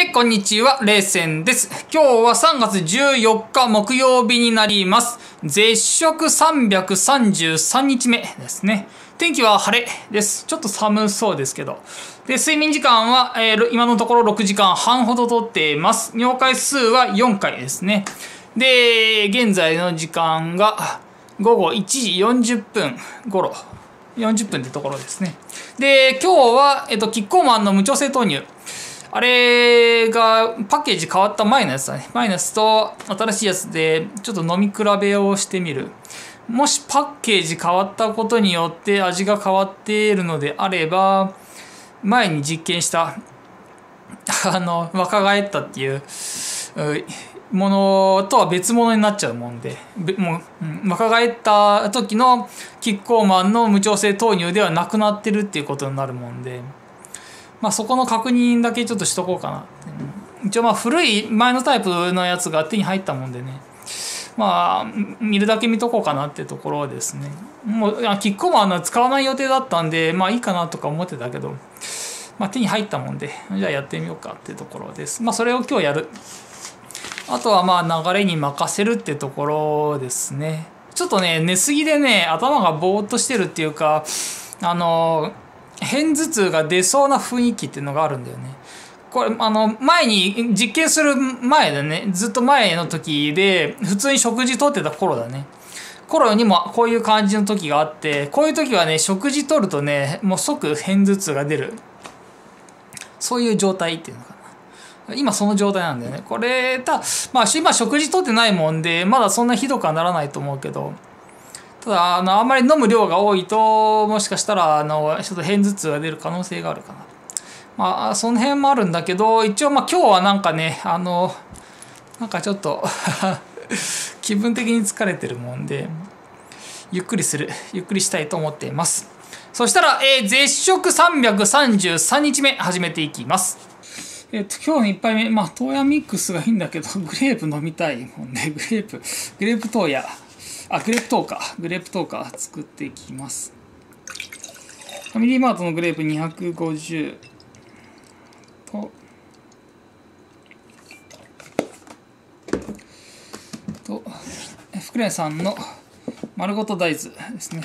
え、こんにちは、レイセンです。今日は3月14日木曜日になります。絶食333日目ですね。天気は晴れです。ちょっと寒そうですけど。で、睡眠時間は、えー今のところ6時間半ほどとっています。尿回数は4回ですね。で、現在の時間が午後1時40分頃。40分ってところですね。で、今日は、えっと、キッコーマンの無調整豆乳。あれがパッケージ変わった前のやつだね。前のやつと新しいやつでちょっと飲み比べをしてみる。もしパッケージ変わったことによって味が変わっているのであれば、前に実験した、あの、若返ったっていう、ものとは別物になっちゃうもんで、もう、うん若返った時のキッコーマンの無調整豆乳ではなくなってるっていうことになるもんで、まあそこの確認だけちょっとしとこうかな。一応まあ古い前のタイプのやつが手に入ったもんでね。まあ見るだけ見とこうかなってところですね。もういやキッコーマンは使わない予定だったんでまあいいかなとか思ってたけど、まあ手に入ったもんでじゃあやってみようかってところです。まあそれを今日やる。あとはまあ流れに任せるってところですね。ちょっとね寝すぎでね頭がぼーっとしてるっていうかあの片頭痛が出そうな雰囲気っていうのがあるんだよね。これあの前に実験する前でね。ずっと前の時で普通に食事とってた頃だね。頃にもこういう感じの時があってこういう時はね食事とるとねもう即片頭痛が出る。そういう状態っていうのかな。今その状態なんだよね。これたまあ今食事とってないもんでまだそんなひどくはならないと思うけどただあのあんまり飲む量が多いともしかしたらあのちょっと片頭痛が出る可能性があるかなまあその辺もあるんだけど一応まあ今日はなんかねあのなんかちょっと 気分的に疲れてるもんでゆっくりするゆっくりしたいと思っていますそしたら、えー絶食333日目始めていきますえっと、今日の一杯目、まあ、豆ヤミックスがいいんだけど、グレープ飲みたいもんね。グレープ、グレープ豆ヤ。あ、グレープトーカー。グレープトーカー。作っていきます。ファミリーマートのグレープ250と、と、福連さんの丸ごと大豆ですね。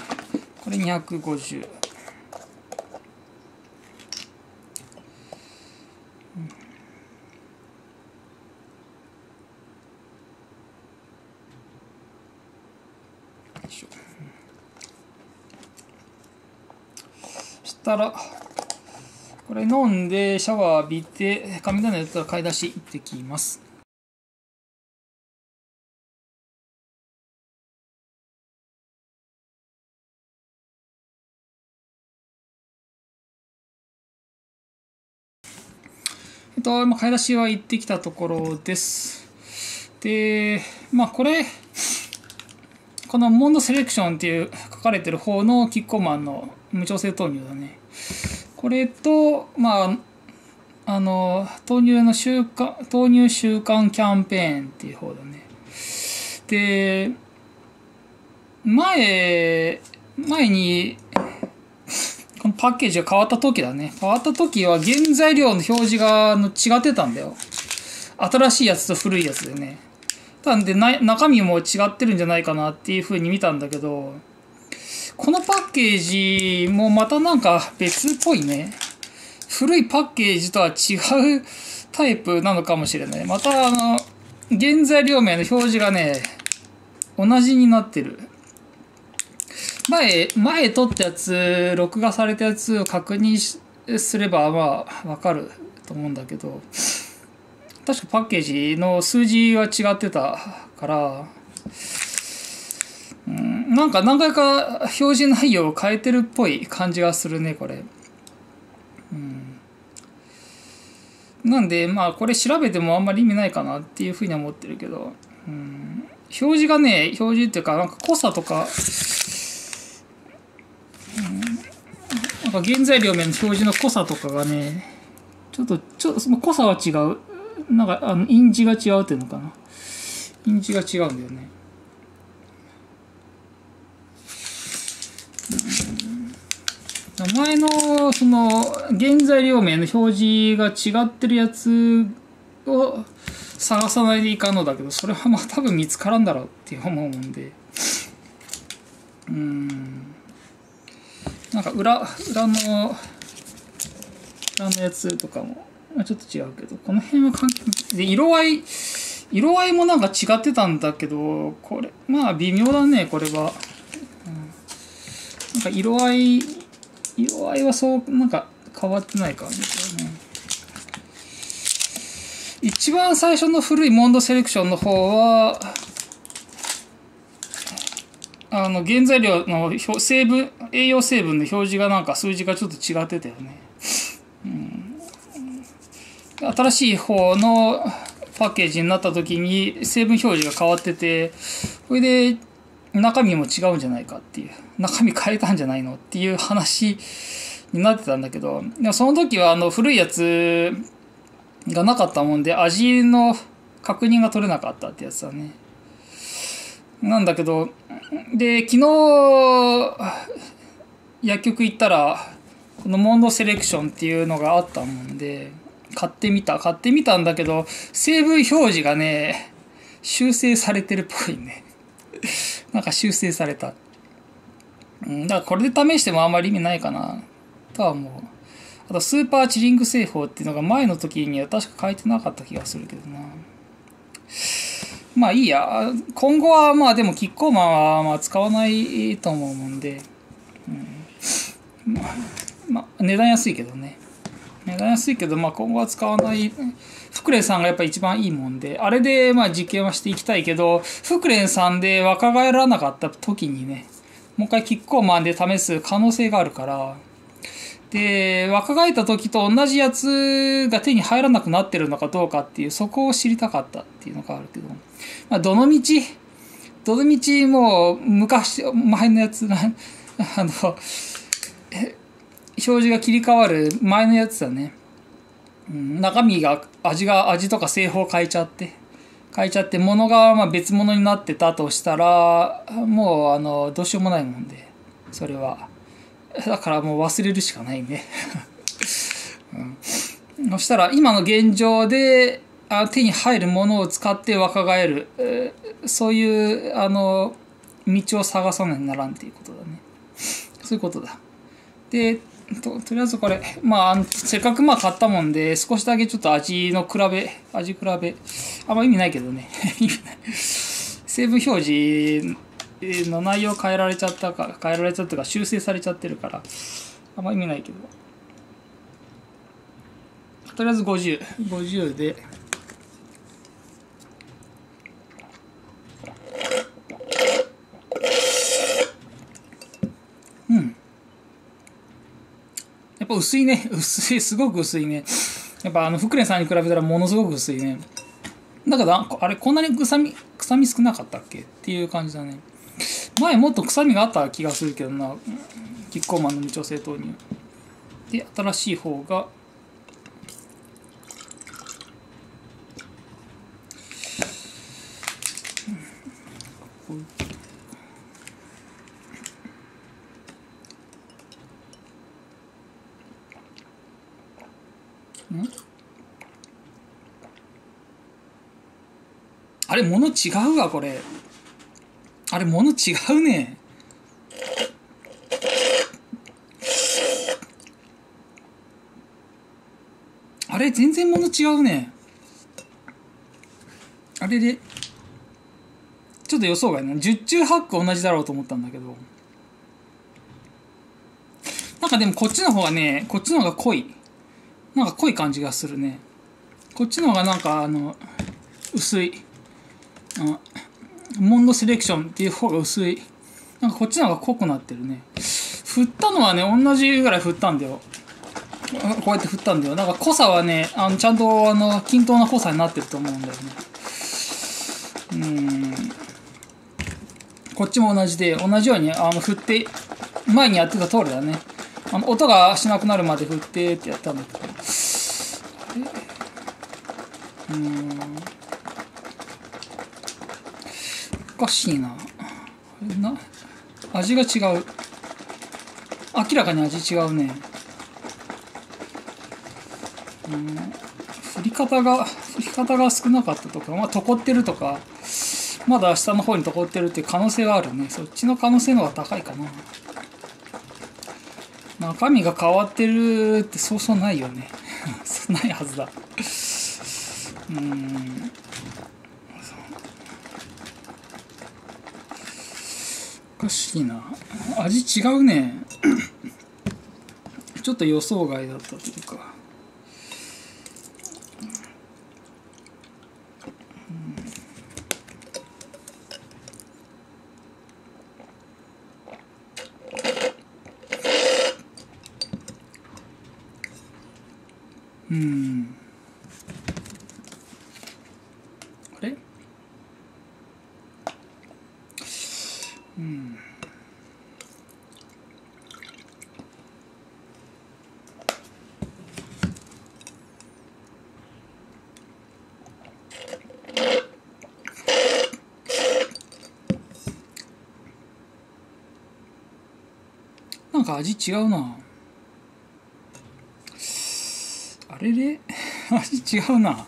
これ250。そしたらこれ飲んでシャワー浴びて髪の毛やったら買い出し行ってきます。えっと、今買い出しは行ってきたところです。でまあこれこのモンドセレクションっていう書かれてる方のキッコーマンの無調整豆乳だね。これと、まあ、あの、豆乳の週間、豆乳週間キャンペーンっていう方だね。で、前、前に、このパッケージが変わった時だね。変わった時は原材料の表示がの違ってたんだよ。新しいやつと古いやつでね。なんで中身も違ってるんじゃないかなっていう風に見たんだけどこのパッケージもまたなんか別っぽいね。古いパッケージとは違うタイプなのかもしれない。またあの原材料名の表示がね同じになってる。前前撮ったやつ録画されたやつを確認すればまあわかると思うんだけど。確かパッケージの数字は違ってたから、うん、なんか何回か表示内容を変えてるっぽい感じがするねこれ、うん、なんでまあこれ調べてもあんまり意味ないかなっていうふうには思ってるけど、うん、表示がね表示っていうかなんか濃さとか、うん、なんか原材料名の表示の濃さとかがねちょっとちょっとその濃さは違う。なんかあの印字が違うっていうのかな。印字が違うんだよね。前のその原材料名の表示が違ってるやつを探さないでいかんのだけどそれはまあ多分見つからんだろうって思うんで。うん。なんか裏裏の裏のやつとかも、ちょっと違うけどこの辺は関係で色合い色合いもなんか違ってたんだけどこれまあ微妙だねこれは、なんか色合い色合いはそうなんか変わってない感じだよね。一番最初の古いモンドセレクションの方はあの原材料の成分栄養成分の表示がなんか数字がちょっと違ってたよね、うん、新しい方のパッケージになった時に成分表示が変わっててこれで中身も違うんじゃないかっていう中身変えたんじゃないのっていう話になってたんだけどでもその時はあの古いやつがなかったもんで味の確認が取れなかったってやつだね。なんだけどで昨日薬局行ったらこのモンドセレクションっていうのがあったもんで買ってみた買ってみたんだけど成分表示がね修正されてるっぽいね。なんか修正された。うんだからこれで試してもあんまり意味ないかな。とは思う。あとスーパーチリング製法っていうのが前の時には確か書いてなかった気がするけどな。まあいいや。今後はまあでもキッコーマンはまあ使わないと思うんで、うん、まあ、値段安いけどね。値段安いけど、まあ、今後は使わない。フクレンさんがやっぱ一番いいもんであれでまあ実験はしていきたいけどフクレンさんで若返らなかった時にねもう一回キッコーマンで試す可能性があるからで若返った時と同じやつが手に入らなくなってるのかどうかっていうそこを知りたかったっていうのがあるけど、まあ、どの道どの道もう昔前のやつが あの表示が切り替わる前のやつだね、中身が味が味とか製法変えちゃって変えちゃって物がま別物になってたとしたらもうあのどうしようもないもんでそれは。だからもう忘れるしかないね、うん、そしたら今の現状であ手に入るものを使って若返る、えー、そういうあの道を探さないならんっていうことだね。そういうことだ。でととりあえずこれまあせっかくまあ買ったもんで少しだけちょっと味の比べ味比べ。あんま意味ないけどね。成分表示の内容変えられちゃったか変えられちゃったか修正されちゃってるからあんま意味ないけど。とりあえず5050 50でやっぱ薄いね。薄い、すごく薄いね。やっぱあの、福連さんに比べたらものすごく薄いね。だから、あれ、こんなに臭み、臭み少なかったっけ？っていう感じだね。前もっと臭みがあった気がするけどな。キッコーマンの無調整投入。で、新しい方が、あれ、物違うわ、これ。あれ、物違うね。あれ、全然物違うね。あれで、ちょっと予想外ね。十中八九同じだろうと思ったんだけど。なんかでもこっちの方がね、こっちの方が濃い。なんか濃い感じがするね。こっちの方がなんかあの、薄い。モンドセレクションっていう方が薄い。なんかこっちの方が濃くなってるね。振ったのはね、同じぐらい振ったんだよ。こうやって振ったんだよ。だか濃さはね、あのちゃんとあの均等な濃さになってると思うんだよね。うん。こっちも同じで、同じようにあの振って、前にやってた通りだね。あの音がしなくなるまで振ってってやったんだけど。うん。かしいなな味が違う明らかに味違うねうん振り方が降り方が少なかったとか、まあ、とこってるとか、まだ下の方にとこってるっていう可能性はあるね。そっちの可能性の方が高いかな。中身が変わってるってそうそうないよね。ないはずだ。うん。おかしいな。味違う。ね。ちょっと予想外だったというんか味違うな。あれれ？味違うな。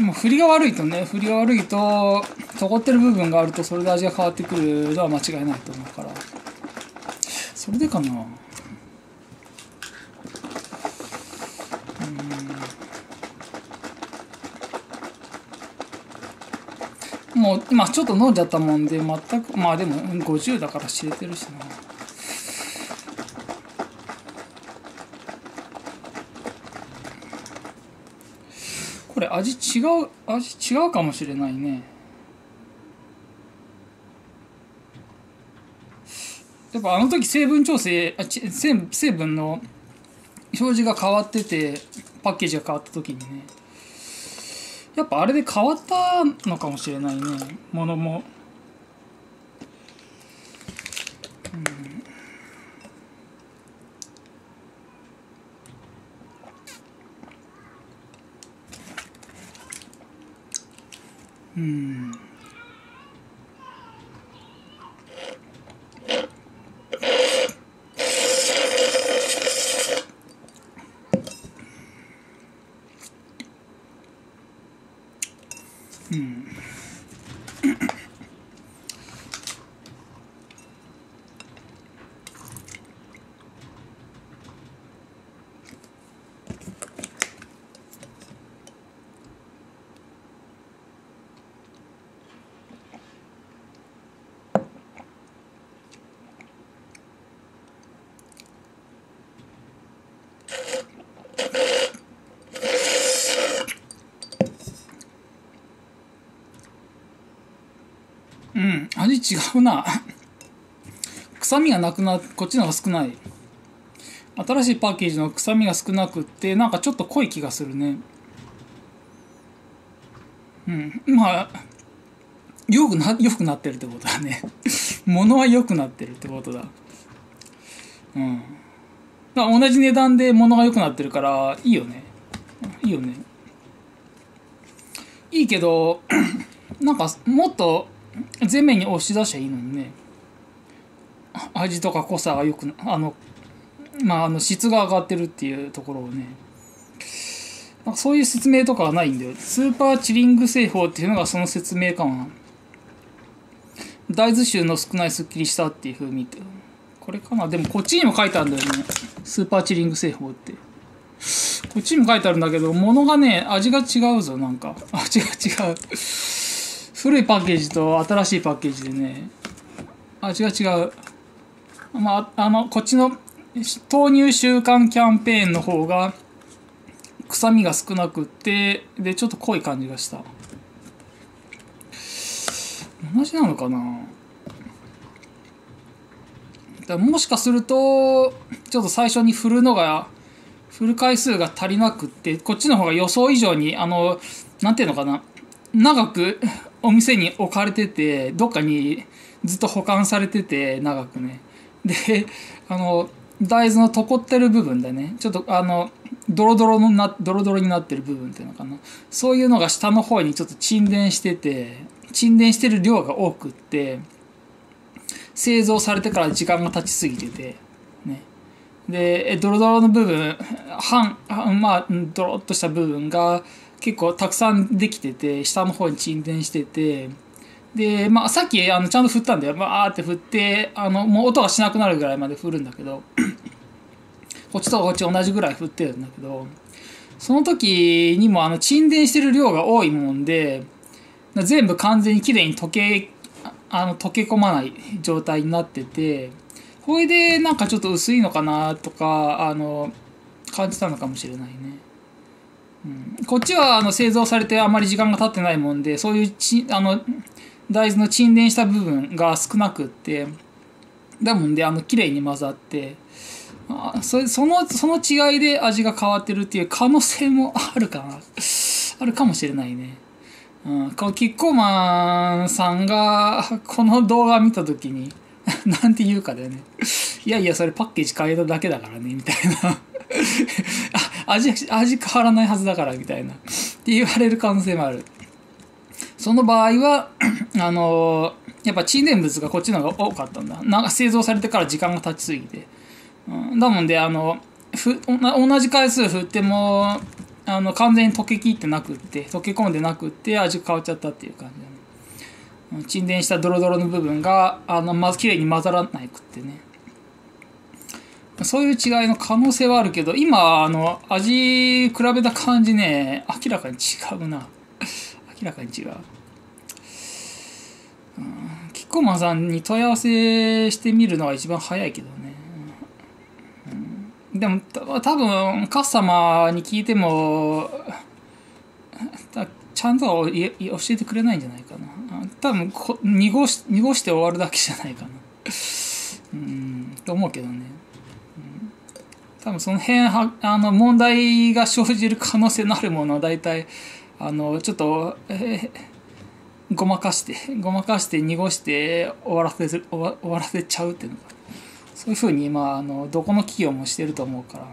もう振りが悪いとね振りが悪いと残ってる部分があるとそれで味が変わってくるのは間違いないと思うからそれでかなもう今ちょっと飲んじゃったもんで全くまあでも50だから知れてるしな。これ味違う味違うかもしれないね。やっぱあの時成分調整あち成成分の表示が変わっててパッケージが変わった時にね。やっぱあれで変わったのかもしれないね。ものも。うん。うんうん味違うな。臭みがなくなこっちの方が少ない。新しいパッケージの臭みが少なくってなんかちょっと濃い気がするね。うん。まあよくなよくなってるってことだね。物は良くなってるってことだ。うん。だから同じ値段で物が良くなってるからいいよね。いいよね。いいけど なんかもっと前面に押し出しゃいいのにね。味とか濃さがよくあのまああの質が上がってるっていうところをね。なんかそういう説明とかはないんだよ。スーパーチリング製法っていうのがその説明感は大豆臭の少ないすっきりしたっていう風味って。これかな。でもこっちにも書いてあるんだよね。スーパーチリング製法って。こっちにも書いてあるんだけど物がね味が違うぞなんか。味が違う。古いパッケージと新しいパッケージでね。味が違う。まああのこっちの豆乳習慣キャンペーンの方が臭みが少なくってでちょっと濃い感じがした。同じなのかな？だもしかするとちょっと最初に振るのが振る回数が足りなくってこっちの方が予想以上にあのなんていうのかな？長くお店に置かれててどっかにずっと保管されてて長くね。で あの大豆のとこってる部分でねちょっとあのドロドロのなドロドロになってる部分っていうのかな。そういうのが下の方にちょっと沈殿してて沈殿してる量が多くって製造されてから時間が経ちすぎててね。でドロドロの部分半まあドロッとした部分が結構たくさんできてて下の方に沈殿しててで、まあ、さっきあのちゃんと振ったんでバーって振ってあのもう音がしなくなるぐらいまで振るんだけど こっちとこっち同じぐらい振ってるんだけどその時にもあの沈殿してる量が多いもんで全部完全にきれいに溶けあの溶け込まない状態になっててこれでなんかちょっと薄いのかなとかあの感じたのかもしれないね。こっちはあの製造されてあまり時間が経ってないもんでそういうちあの大豆の沈殿した部分が少なくってだもんであの綺麗に混ざってあそそのその違いで味が変わってるっていう可能性もあるかなあるかもしれないね。うん、このキッコーマンさんがこの動画見た時に なんて言うかだよね。いやいや、それパッケージ変えただけだからね、みたいな。味、味変わらないはずだから、みたいな。って言われる可能性もある。その場合は、あのー、やっぱ沈殿物がこっちの方が多かったんだ。なんか製造されてから時間が経ちすぎて。うん、だもんで、あの、ふ同じ回数振っても、あの、完全に溶けきってなくって、溶け込んでなくって、味変わっちゃったっていう感じだね。沈殿したドロドロの部分があのまず綺麗に混ざらなくってねそういう違いの可能性はあるけど今あの味比べた感じね明らかに違うな。明らかに違う、うん、キッコーマンさんに問い合わせしてみるのが一番早いけどね、うん、でも多分カスタマーに聞いてもちゃんと教えてくれないんじゃないかな。多分こ濁し濁して終わるだけじゃないかな。うんと思うけどね、多分その辺はあの問題が生じる可能性のあるものは大体あのちょっと、えー、ごまかしてごまかして濁して終わらせ終わ終わらせちゃうっていうのがそういうふうに、まあ、のどこの企業もしてると思うから。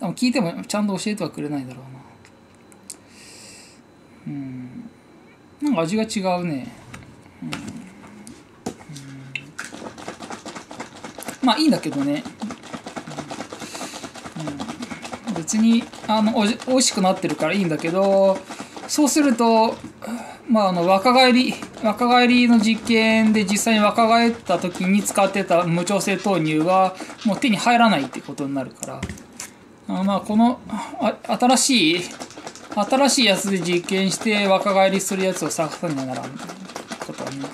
多分聞いてもちゃんと教えてはくれないだろうな。うん。なんか味が違うね、うん、うん、まあいいんだけどね、別にあのおおいしくなってるからいいんだけどそうするとまああの若返り若返りの実験で実際に若返った時に使ってた無調整豆乳はもう手に入らないってことになるから。あまあこのあ新しい新しいやつで実験して若返りするやつを探さにはならんことはね、うん、も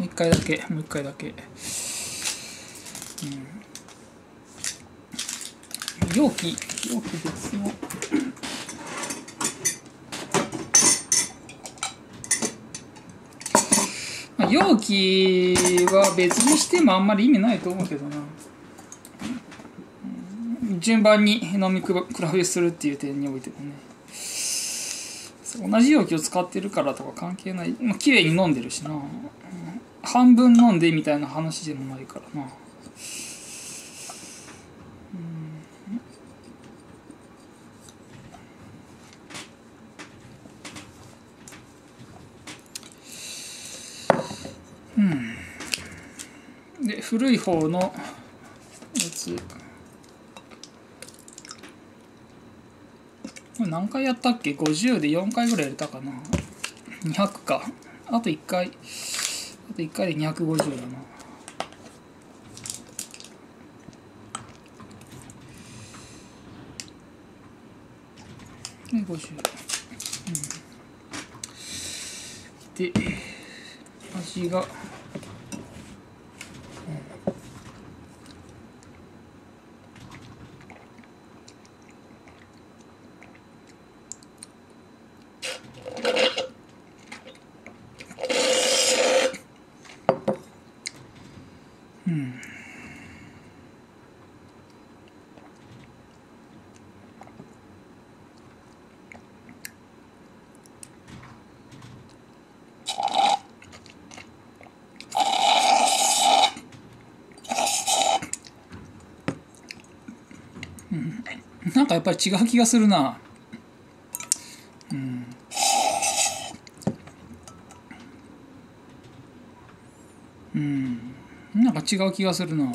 う一回だけもう一回だけ、うん、容器。容器別の容器は別にしてもあんまり意味ないと思うけどな。順番に飲み比べするっていう点においてもね。同じ容器を使ってるからとか関係ない、まあ、綺麗に飲んでるしな、半分飲んでみたいな話でもないからな。うんで古い方のやつこれ何回やったっけ ?50 で4回ぐらいやれたかな。200か。あと1回。あと1回で250だな。で、50。うん、で、味が。やっぱり違う気がするな。うん。うん。なんか違う気がするな。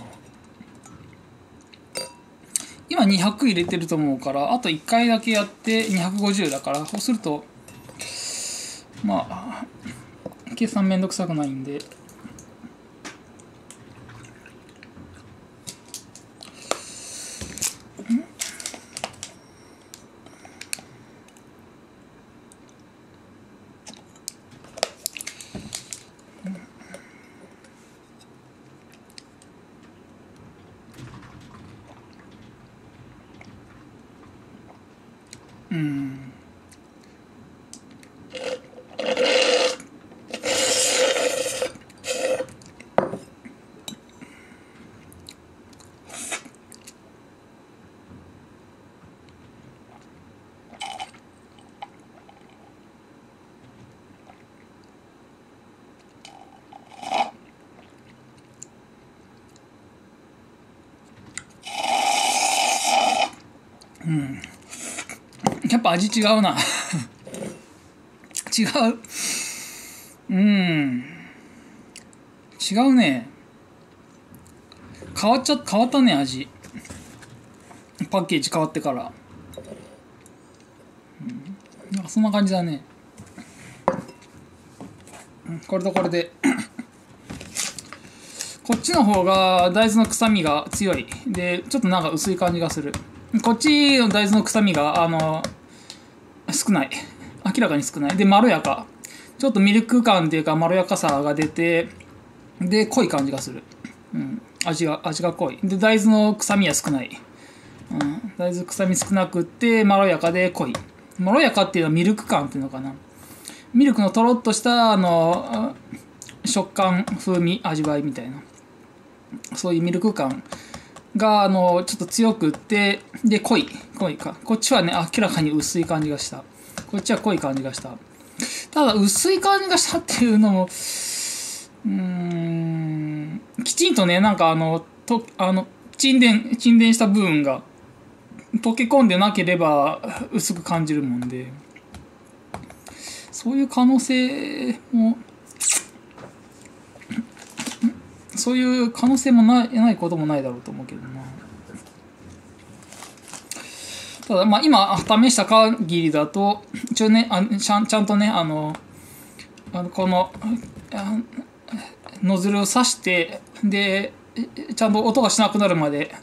今200入れてると思うからあと1回だけやって250だからそうするとまあ計算めんどくさくないんで。うぱ味違うな。違う。うん。違うね。変わっちゃ変わったね味。パッケージ変わってから、うん、なんかそんな感じだね。これとこれで。こっちの方が大豆の臭みが強い。でちょっとなんか薄い感じがする。こっちの大豆の臭みがあの少ない。明らかに少ない。でまろやか。ちょっとミルク感っていうかまろやかさが出てで濃い感じがする、うん、味が味が濃い。で大豆の臭みは少ない、うん、大豆臭み少なくってまろやかで濃い。まろやかっていうのはミルク感っていうのかな。ミルクのとろっとしたあの食感風味味わいみたいな。そういうミルク感があのちょっと強くってで濃い。濃いか。こっちはね明らかに薄い感じがした。こっちは濃い感じがしたただ薄い感じがしたっていうのもうーんきちんとねなんかあのとあの沈殿沈殿した部分が溶け込んでなければ薄く感じるもんでそういう可能性もそういう可能性もないないこともないだろうと思うけどな。ただ、まあ、今試した限りだと、一応ね、あちゃんちゃんとね、あの、あのこのノズルを刺して、で、ちゃんと音がしなくなるまで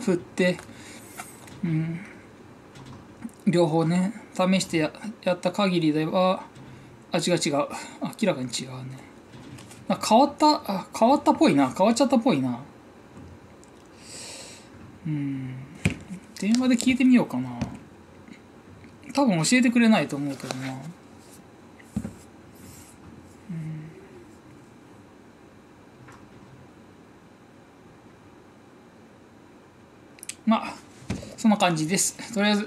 振って、うん、両方ね、試してややった限りでは、味が違う。明らかに違うね。変わった変わったっぽいな変わっちゃったっぽいなうん電話で聞いてみようかな。多分教えてくれないと思うけどな。うん。まあそんな感じです。とりあえず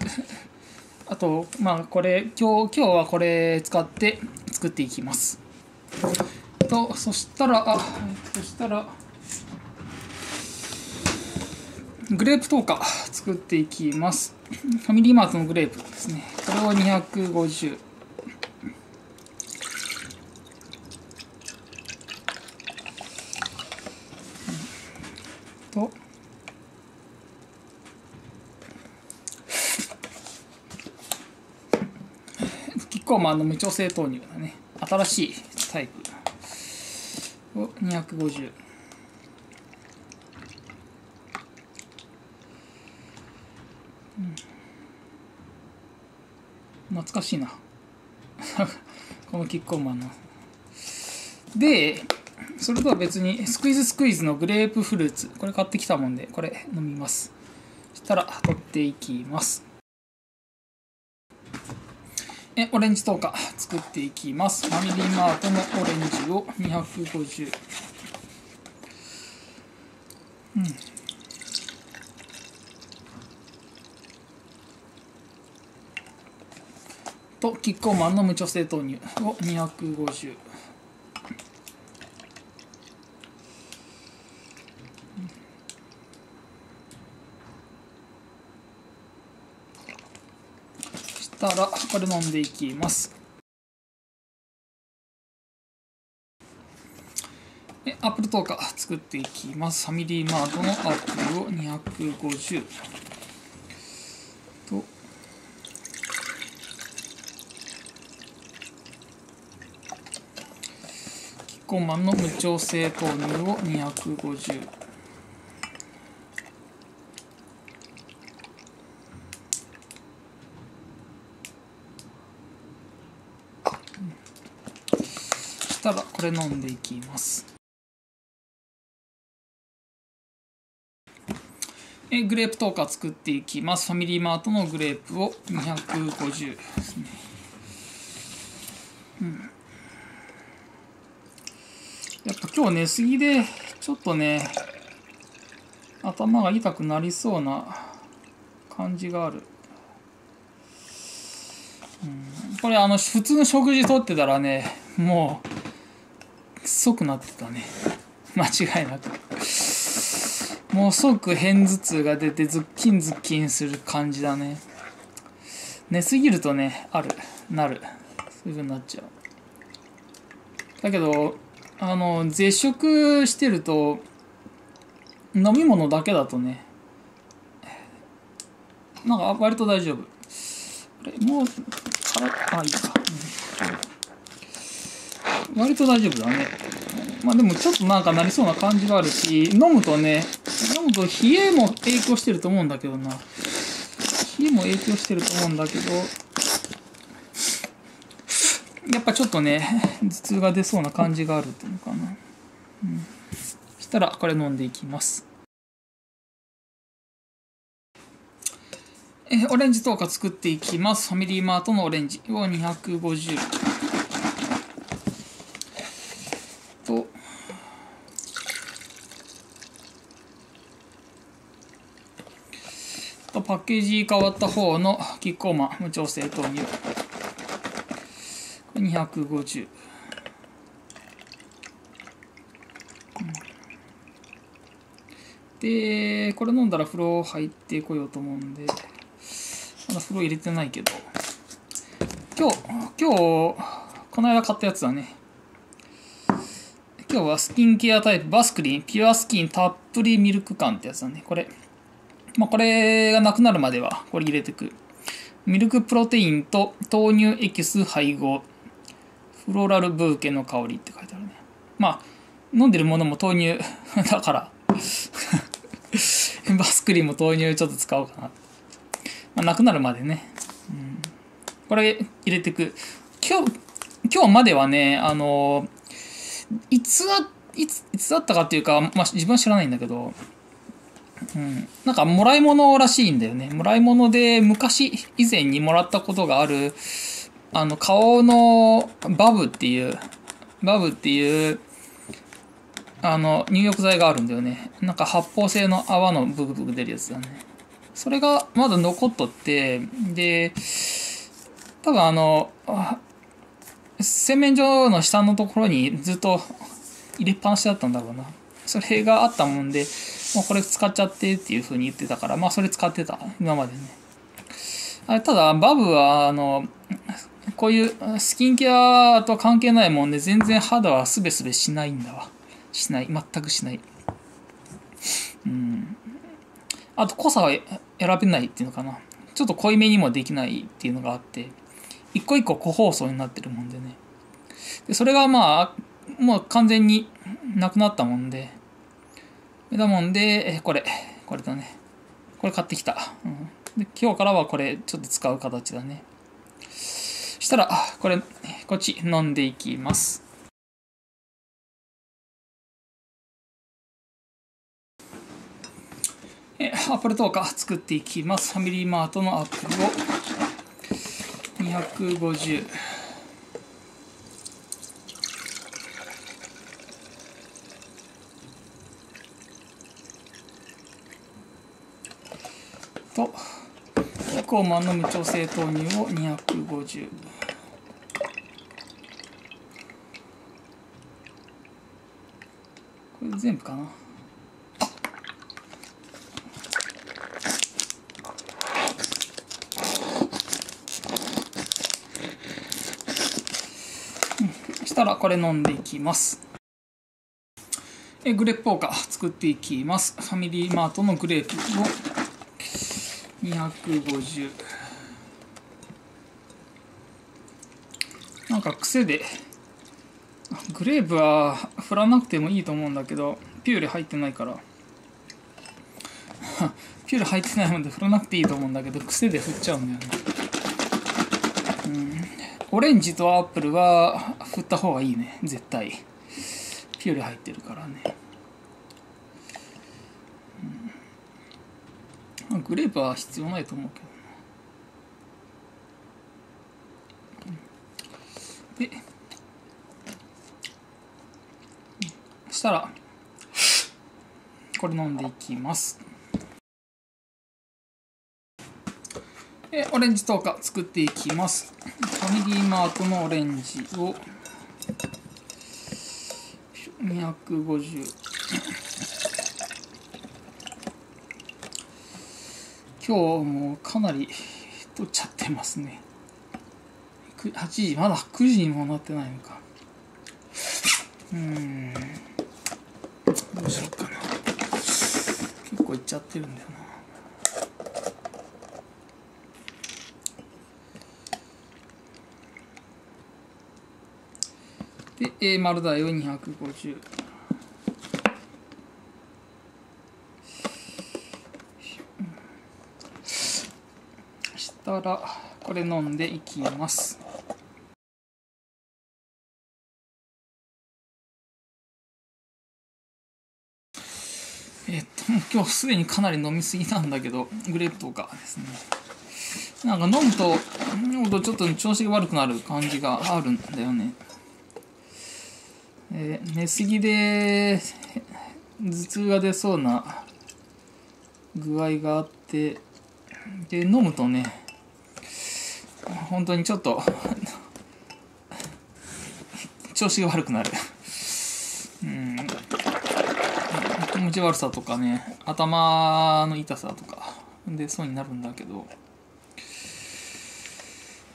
あとまあこれ今日今日はこれ使って作っていきます。とそしたらあそしたらグレープトーカ作っていきます。ファミリーマートのグレープですね。これを250と。キッコーマンの無調整豆乳だね。新しいタイプ。を250懐かしいな。このキッコーマンの。でそれとは別にスクイズスクイズのグレープフルーツ。これ買ってきたもんでこれ飲みます。そしたら取っていきます。えオレンジトーカー。作っていきます。ファミリーマートのオレンジを250うん。とキッコーマンの無調整豆乳を250そしたらこれ飲んでいきます。えアップルトーカー作っていきます。ファミリーマートのアップリを250とキッコーマンの無調整豆乳を250したらこれ飲んでいきます。えグレープトーカー作っていきます。ファミリーマートのグレープを250ですね。うん。やっぱ今日寝すぎでちょっとね頭が痛くなりそうな感じがある、うん、これあの普通の食事とってたらねもう即なってたね。間違いなく。もう即片頭痛が出てズッキンズッキンする感じだね。寝すぎるとねある。なる。そういう風になっちゃう。だけどあの絶食してると飲み物だけだとねなんか割と大丈夫。これもうからあいいか、割と大丈夫だね。まあでもちょっとなんかなりそうな感じがあるし飲むとね飲むと冷えも影響してると思うんだけどな。冷えも影響してると思うんだけど。やっぱちょっとね頭痛が出そうな感じがあるっていうのかな、うん、そしたらこれ飲んでいきます。えオレンジトーカ作っていきます。ファミリーマートのオレンジ。を250と。パッケージ変わった方のキッコーマン無調整豆乳250、でこれ飲んだら風呂入ってこようと思うんでまだ風呂入れてないけど。今日今日この間買ったやつだね。今日はスキンケアタイプバスクリンピュアスキンたっぷりミルク感ってやつだね。これまあこれがなくなるまではこれ入れてく。ミルクプロテインと豆乳エキス配合。フローラルブーケの香りって書いてあるね。まあ飲んでるものも豆乳。だから。バスクリーンも豆乳ちょっと使おうかな、まあ、なくなるまでね、うん、これ入れてく。今日今日まではねあのいついついつだったかっていうか、まあ、自分は知らないんだけど。うん、なんかもらい物らしいんだよね。もらい物で昔以前にもらったことがあるあの顔のバブっていうバブっていうあの入浴剤があるんだよね。なんか発泡性の泡のブクブク出るやつだねそれがまだ残っとってで多分あの洗面所の下のところにずっと入れっぱなしだったんだろうなそれがあったもんでもうこれ使っちゃってっていうふうに言ってたからまあそれ使ってた今までねあれただバブはあのこういうスキンケアとは関係ないもんで、全然肌はスベスベしないんだわ。しない。全くしない。うん。あと濃さは選べないっていうのかな。ちょっと濃いめにもできないっていうのがあって、一個一個個包装になってるもんでね。でそれがまあ、もう完全になくなったもんで、だもんで、これ、これだね。これ買ってきた。うん、で今日からはこれちょっと使う形だね。したら、これ、こっち飲んでいきます。え、アップルトーカー作っていきます。ファミリーマートのアップルを250。コーマンの無調整豆乳を250。これ全部かな？したらこれ飲んでいきます。えグレープポーカー作っていきます。ファミリーマートのグレープを250なんか癖で。グレープは振らなくてもいいと思うんだけどピューレ入ってないから。ピューレ入ってないので振らなくていいと思うんだけど癖で振っちゃうんだよね、うん、オレンジとアップルは振った方がいいね。絶対。ピューレ入ってるからね、うん、グレープは必要ないと思うけどでそしたらこれ飲んでいきます。えオレンジ10日作っていきます。ファミリーマートのオレンジを。250今日もかなり取っちゃってますね。8時まだ9時にもなってないのか。うん。どうしようかな。結構いっちゃってるんだよな。で、えー、丸台を250したらこれ飲んでいきます。えっと今日すでにかなり飲みすぎなんだけどグレープとかですね。なんか飲むと飲むとちょっと調子が悪くなる感じがあるんだよね。えー、寝すぎで頭痛が出そうな具合があってで飲むとね本当にちょっと調子が悪くなる。うん。気持ち悪さとかね頭の痛さとか出そうになるんだけど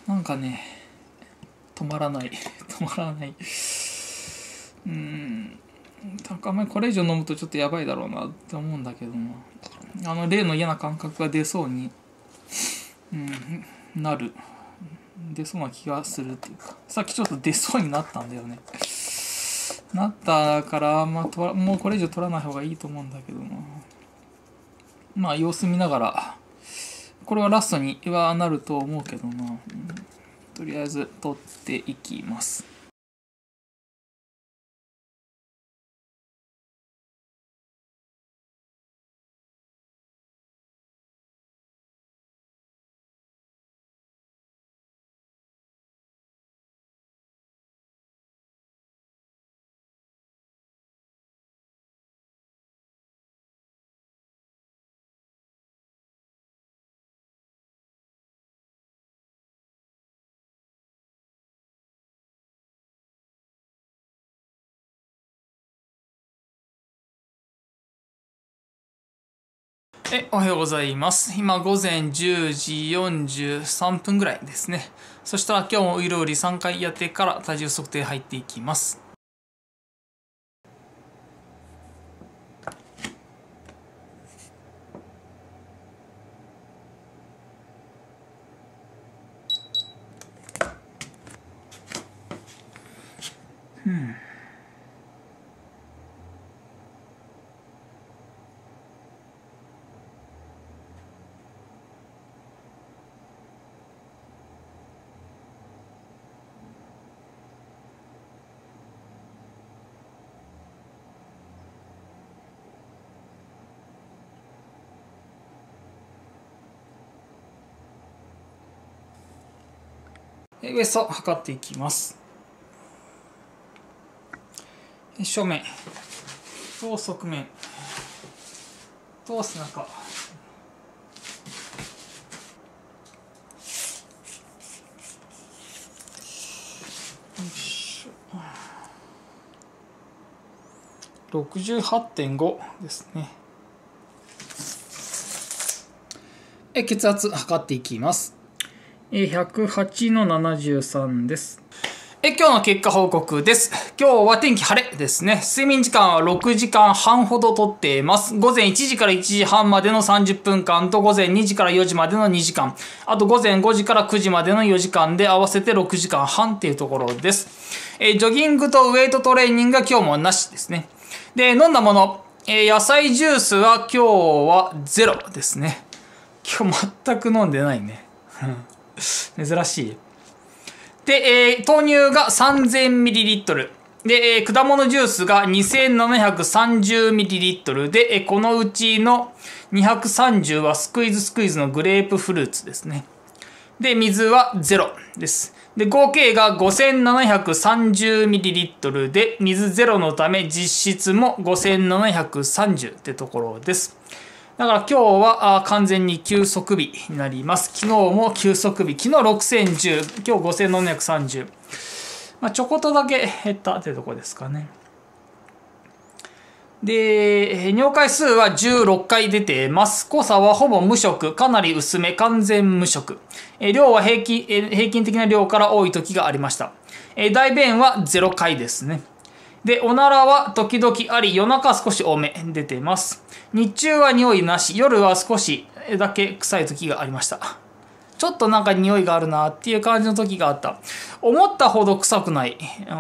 なんかね止まらない。止まらない。うん。あんまりこれ以上飲むとちょっとやばいだろうなって思うんだけどもあの例の嫌な感覚が出そうに、うん、なる。出そうな気がするっていうか。さっきちょっと出そうになったんだよね。なったからまあもうこれ以上取らない方がいいと思うんだけどな。まあ様子見ながら。これはラストにはなると思うけどな、とりあえず取っていきます。え、おはようございます。今午前10時43分ぐらいですね。そしたら今日もういろうり3回やってから体重測定入っていきます。うん。ウエスト測っていきます。正面。と側面。と背中。68.5ですね。え血圧測っていきます。108の73です。え今日の結果報告です。今日は天気晴れですね。睡眠時間は6時間半ほどとっています。午前1時から1時半までの30分間と午前2時から4時までの2時間。あと午前5時から9時までの4時間で合わせて6時間半っていうところです。えジョギングとウェイトトレーニングが今日もなしですね。で、飲んだもの、え野菜ジュースは今日はゼロですね。今日全く飲んでないね。珍しい。で、えー、豆乳が 3000ml。で、えー、果物ジュースが 2730ml で、えー、このうちの230はスクイズスクイズのグレープフルーツですね。で、水は0です。で、合計が 5730ml で、水0のため実質も5730ってところです。だから今日は完全に休息日になります。昨日も休息日。昨日6010、今日5730。まあ、ちょこっとだけ減ったってとこですかね。で、尿回数は16回出てます。濃さはほぼ無色、かなり薄め、完全無色。え量は平均え平均的な量から多い時がありました。え大便は0回ですね。で、おならは時々あり、夜中少し多め出てます。日中は匂いなし、夜は少しだけ臭い時がありました。ちょっとなんか匂いがあるなっていう感じの時があった。思ったほど臭くない。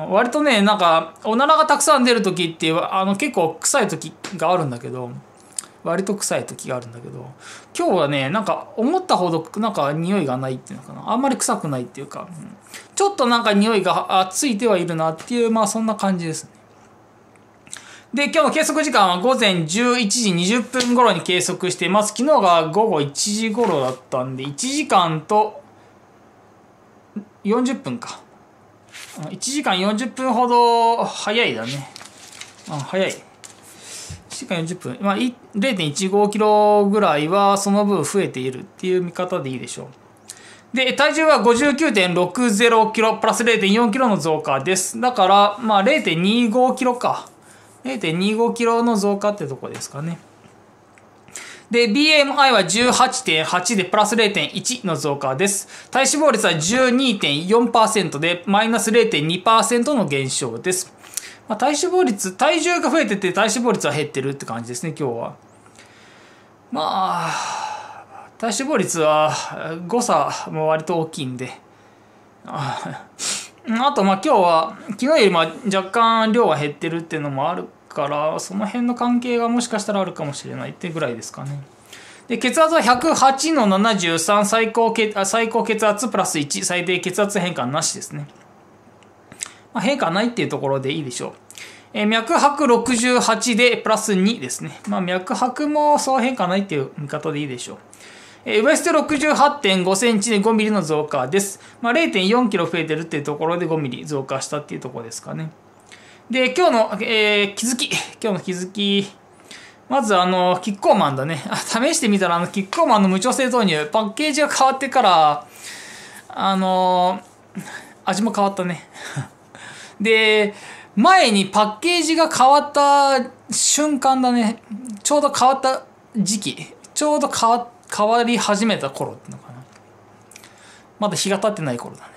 割とね、なんか、おならがたくさん出る時っていう、あの結構臭い時があるんだけど、割と臭い時があるんだけど、今日はね、なんか思ったほどなんか匂いがないっていうのかな。あんまり臭くないっていうか、ちょっとなんか匂いがついてはいるなっていう、まあそんな感じですね。で、今日の計測時間は午前11時20分頃に計測しています。昨日が午後1時頃だったんで、1時間と40分か。1時間40分ほど早いだね。あ早い。1時間40分。まあ、0.15キロぐらいはその分増えているっていう見方でいいでしょう。で、体重は59.60キロプラス0.4キロの増加です。だから、まあ0.25キロか。0.25キロの増加ってとこですかね。で、BMI は18.8でプラス0.1の増加です。体脂肪率は12.4%でマイナス0.2%の減少です。まあ、体脂肪率、体重が増えてて体脂肪率は減ってるって感じですね、今日は。まあ、体脂肪率は誤差も割と大きいんで。あと、まあ今日は昨日よりも若干量が減ってるっていうのもあるからその辺の関係がもしかしたらあるかもしれないってぐらいですかね。で血圧は108の73最高血最高血圧プラス1最低血圧変化なしですね。まあ、変化ないっていうところでいいでしょう。え脈拍68でプラス2ですね。まあ、脈拍もそう変化ないっていう見方でいいでしょう。えウエスト68.5センチで5ミリの増加です。まあ、0.4キロ増えてるっていうところで5ミリ増加したっていうところですかね。で、今日の、えー、気づき。今日の気づき。まず、あの、キッコーマンだね。試してみたら、あの、キッコーマンの無調整豆乳、パッケージが変わってから、あの、味も変わったね。で、前にパッケージが変わった瞬間だね。ちょうど変わった時期。ちょうど変わ変わり始めた頃ってのかな。まだ日が経ってない頃だね。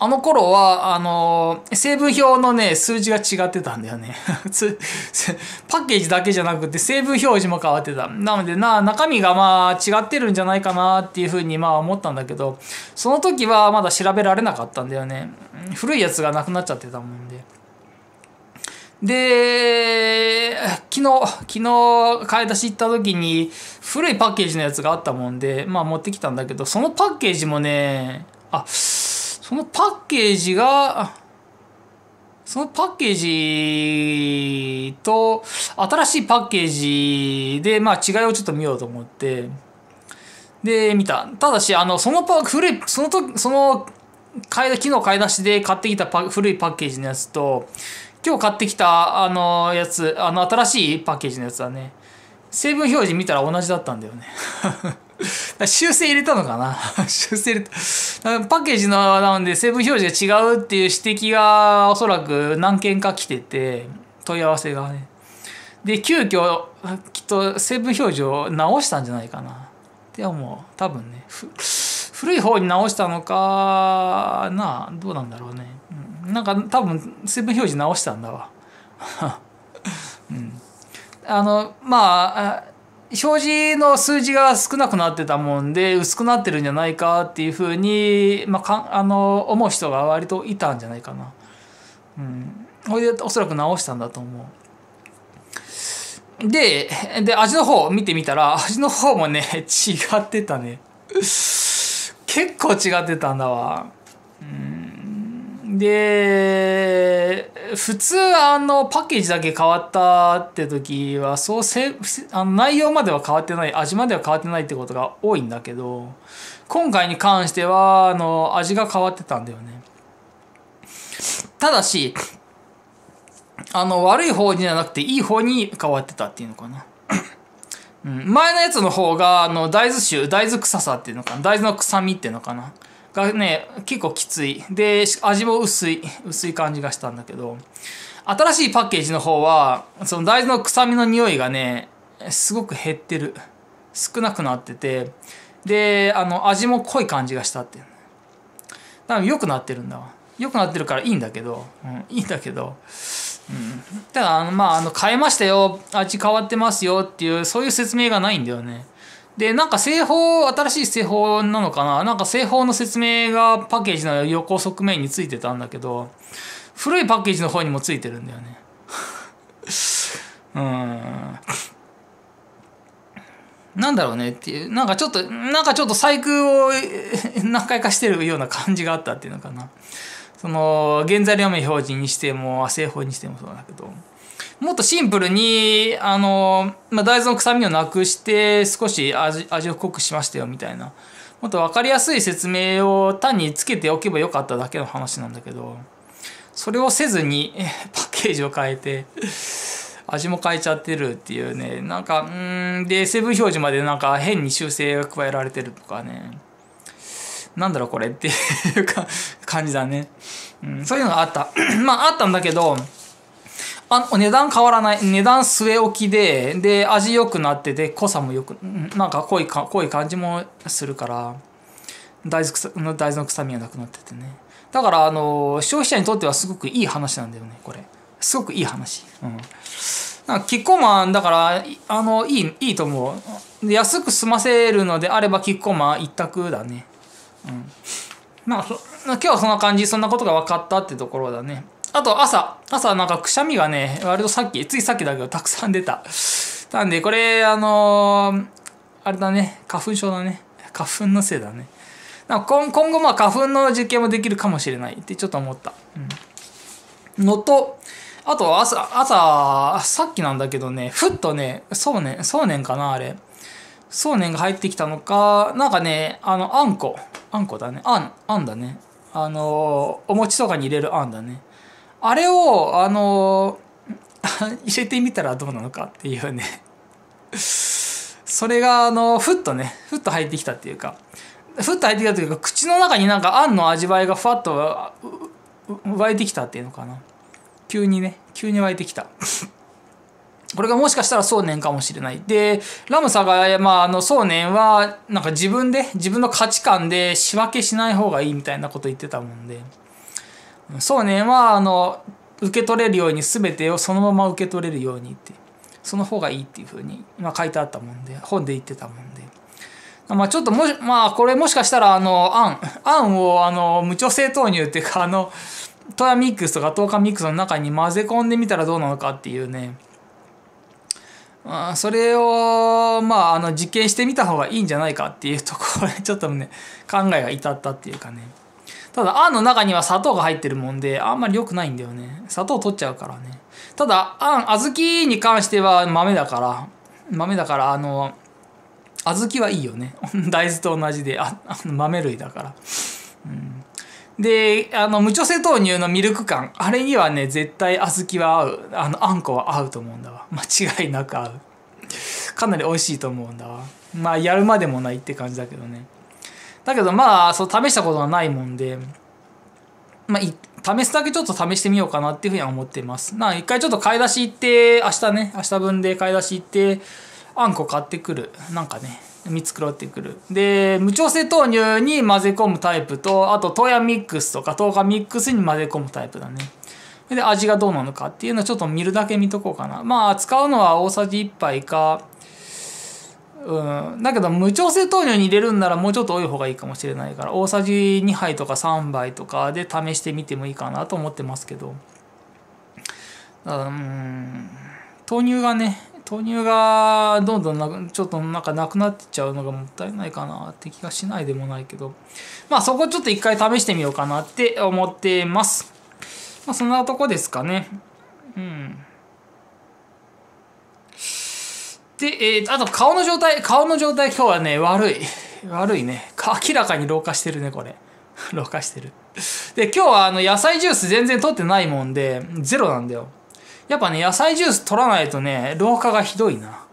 あの頃は、あの、成分表のね、数字が違ってたんだよね。パッケージだけじゃなくて成分表示も変わってた。なのでな、中身がまあ違ってるんじゃないかなっていうふうにまあ思ったんだけど、その時はまだ調べられなかったんだよね。古いやつがなくなっちゃってたもんで。で、昨日、昨日買い出し行った時に古いパッケージのやつがあったもんで、まあ持ってきたんだけど、そのパッケージもね、あ、そのパッケージが、そのパッケージと新しいパッケージで、まあ違いをちょっと見ようと思って、で、見た。ただし、あの、そのパ古い、その時、その、買い、昨日買い出しで買ってきた古いパッケージのやつと、今日買ってきた、あの、やつ、あの、新しいパッケージのやつはね、成分表示見たら同じだったんだよね。修正入れたのかな？修正入れた。パッケージのなので成分表示が違うっていう指摘がおそらく何件か来てて、問い合わせがね。で、急遽、きっと成分表示を直したんじゃないかな。って思う。多分ね。古い方に直したのかな？どうなんだろうね。なんか多分成分表示直したんだわ うんあのまあ表示の数字が少なくなってたもんで薄くなってるんじゃないかっていうふうに、まあ、かあの思う人が割といたんじゃないかな。うん、ほいでおそらく直したんだと思う。でで味の方を見てみたら味の方もね 違ってたね。結構違ってたんだわ。うんで普通あのパッケージだけ変わったって時はそうせあの内容までは変わってない味までは変わってないってことが多いんだけど今回に関してはあの味が変わってたんだよね。ただしあの悪い方じゃなくていい方に変わってたっていうのかな。うん、前のやつの方があの大豆臭大豆臭さっていうのかな。大豆の臭みっていうのかな。がね結構きつい。で味も薄い薄い感じがしたんだけど。新しいパッケージの方はその大豆の臭みの匂いがねすごく減ってる。少なくなってて。であの味も濃い感じがしたっていう。多分良くなってるんだわ。良くなってるからいいんだけど、うん、いいんだけど、うん、ただあのまああの変えましたよ。味変わってますよっていうそういう説明がないんだよね。で、なんか製法、新しい製法なのかな？なんか製法の説明がパッケージの横側面についてたんだけど、古いパッケージの方にもついてるんだよね。うん。なんだろうねっていう、なんかちょっと、なんかちょっと細工を 何回かしてるような感じがあったっていうのかな。その、原材料名表示にしても、製法にしてもそうだけど。もっとシンプルに、あの、まあ、大豆の臭みをなくして少し味味を濃くしましたよみたいな。もっと分かりやすい説明を単につけておけばよかっただけの話なんだけど、それをせずに パッケージを変えて、味も変えちゃってるっていうね、なんか、うん、で、成分表示までなんか変に修正が加えられてるとかね。なんだろうこれっていうか感じだね。うん、そういうのがあった。まああったんだけど、あ値段変わらない値段据え置きでで味良くなってて濃さもよくなんか濃いか濃い感じもするから大豆大豆の臭みがなくなっててね。だからあの消費者にとってはすごくいい話なんだよねこれ。すごくいい話。うん。なんかキッコーマンだからあのいいいいと思う。安く済ませるのであればキッコーマン一択だね。うん。まあ今日はそんな感じそんなことが分かったってところだね。あと朝、朝なんかくしゃみがね、割とさっき、ついさっきだけどたくさん出た。なんで、これ、あのー、あれだね、花粉症だね。花粉のせいだね。なんか今後まあ花粉の実験もできるかもしれないってちょっと思った。うん、のと、あと朝、朝、さっきなんだけどね、ふっとね、そうね、そうねんかな、あれ。そうねんが入ってきたのか、なんかね、あの、あんこ。あんこだね。あん、あんだね。あの、お餅とかに入れるあんだね。あれをあの 入れてみたらどうなのかっていうね。それがあのふっとねふっと入ってきたっていうか。ふっと入ってきたというか口の中になんかあんの味わいがふわっと湧いてきたっていうのかな。急にね急に湧いてきた。これがもしかしたら想念かもしれない。でラムサが、まあ、あの想念はなんか自分で自分の価値観で仕分けしない方がいいみたいなこと言ってたもんで。そうねはああの受け取れるように全てをそのまま受け取れるようにってその方がいいっていうふうに、まあ、書いてあったもんで本で言ってたもんで。まあちょっともし、まあこれもしかしたらあの、あん、あんをあの、無調整豆乳っていうかあの、トヤミックスとかトーカミックスの中に混ぜ込んでみたらどうなのかっていうね。あそれを、まああの、実験してみた方がいいんじゃないかっていうところにちょっとね、考えが至ったっていうかね。ただ、あんの中には砂糖が入ってるもんで、あんまり良くないんだよね。砂糖取っちゃうからね。ただ、あん、小豆に関しては豆だから、豆だから、あの、小豆はいいよね。大豆と同じで、あ あの豆類だから。うん、で、あの、無調整豆乳のミルク感、あれにはね、絶対小豆は合う。あの、あんこは合うと思うんだわ。間違いなく合う。かなり美味しいと思うんだわ。まあ、やるまでもないって感じだけどね。だけどまあそう試したことがないもんで、まあ、試すだけちょっと試してみようかなっていうふうには思ってます。な一回ちょっと買い出し行って明日ね明日分で買い出し行ってあんこ買ってくるなんかね見繕ってくる。で、無調整豆乳に混ぜ込むタイプと、あと、豆腐ミックスとか、豆腐ミックスに混ぜ込むタイプだね。で、味がどうなのかっていうのをちょっと見るだけ見とこうかな。まあ、使うのは大さじ1杯か、うん。だけど、無調整豆乳に入れるんならもうちょっと多い方がいいかもしれないから、大さじ2杯とか3杯とかで試してみてもいいかなと思ってますけど。うん。豆乳がね、豆乳がどんどんなちょっとなんかなくなっちゃうのがもったいないかなって気がしないでもないけどまあそこちょっと一回試してみようかなって思ってますまあそんなとこですかねうんで、えー、あと顔の状態顔の状態今日はね悪い悪いね明らかに老化してるねこれ 老化してるで今日はあの野菜ジュース全然取ってないもんでゼロなんだよやっぱね、野菜ジュース取らないとね、老化がひどいな。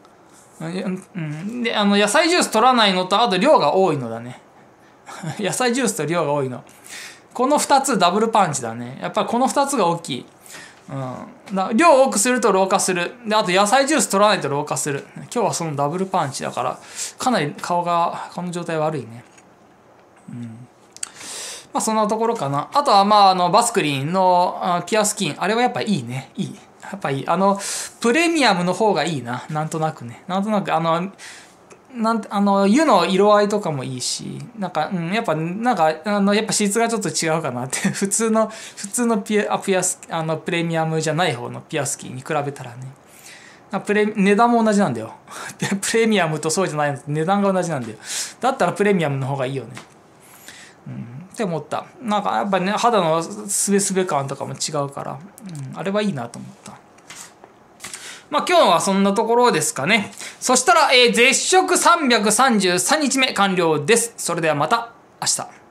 うん、で、あの、野菜ジュース取らないのと、あと量が多いのだね。野菜ジュースと量が多いの。この2つダブルパンチだね。やっぱこの2つが大きい。うん、だ量多くすると老化する。で、あと野菜ジュース取らないと老化する。今日はそのダブルパンチだから、かなり顔が、この状態悪いね。うん。まあそんなところかな。あとはまああのバスクリンのピアスキン。あれはやっぱいいね。いい。やっぱいい。あの、プレミアムの方がいいな。なんとなくね。なんとなく、あの、なんあの湯の色合いとかもいいしなんか、うん、やっぱなんかあのやっぱ質がちょっと違うかなって。普通の普通のピアピアスあのプレミアムじゃない方のピアスキーに比べたらね。プレ値段も同じなんだよ。プレミアムとそうじゃないの値段が同じなんだよ。だったらプレミアムの方がいいよね。うんって思った。なんかやっぱね肌のすべすべ感とかも違うから、うん、あれはいいなと思ったまあ今日はそんなところですかね。そしたら、えー、絶食333日目完了です。それではまた明日。